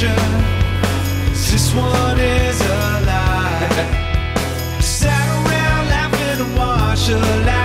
picture. This one is a alive. Sat around laughing and watched a lie.